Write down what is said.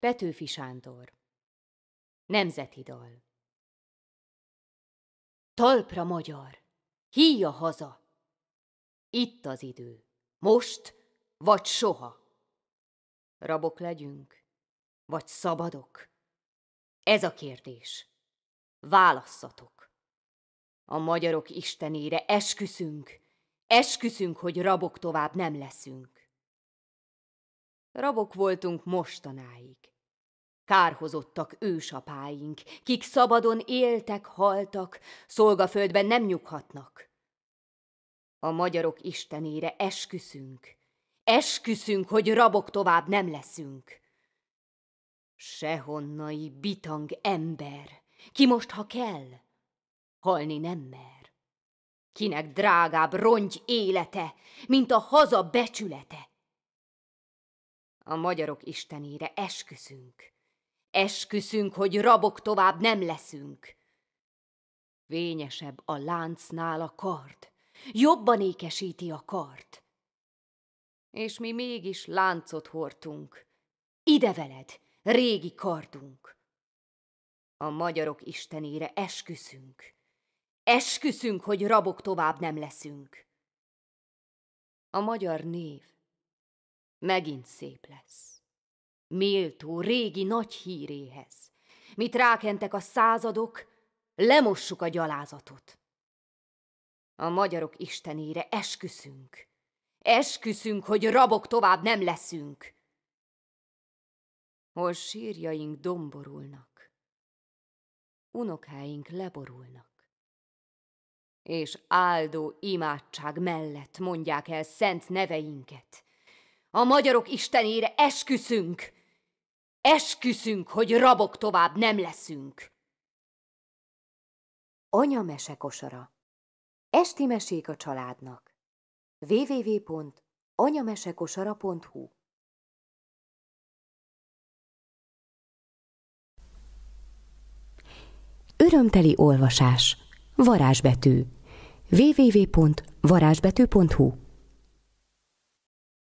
Petőfi Sándor Nemzeti dal Talpra magyar, híja haza! Itt az idő, most vagy soha. Rabok legyünk, vagy szabadok? Ez a kérdés. Válasszatok. A magyarok istenére esküszünk, esküszünk, hogy rabok tovább nem leszünk. Rabok voltunk mostanáig. Kárhozottak ősapáink, kik szabadon éltek, haltak, szolgaföldben nem nyughatnak. A magyarok istenére esküszünk, esküszünk, hogy rabok tovább nem leszünk. Sehonnai bitang ember, ki most, ha kell, halni nem mer. Kinek drágább rongy élete, mint a haza becsülete. A magyarok istenére esküszünk, esküszünk, hogy rabok tovább nem leszünk. Vényesebb a láncnál a kard, jobban ékesíti a kart. És mi mégis láncot hordtunk, ide veled, régi kardunk. A magyarok istenére esküszünk, esküszünk, hogy rabok tovább nem leszünk. A magyar név megint szép lesz. Méltó régi nagy híréhez. Mit rákentek a századok, lemossuk a gyalázatot. A magyarok istenére esküszünk. Esküszünk, hogy rabok tovább nem leszünk. Hol sírjaink domborulnak, unokáink leborulnak. És áldó imádság mellett mondják el szent neveinket. A magyarok istenére esküszünk, esküszünk, hogy rabok tovább nem leszünk. Anya mesekosara Esti mesék a családnak. www.anyamesekosara.hu Örömteli olvasás. Varázsbetű. www.varázsbetű.hu